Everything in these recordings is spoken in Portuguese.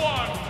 one.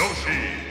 Yoshi.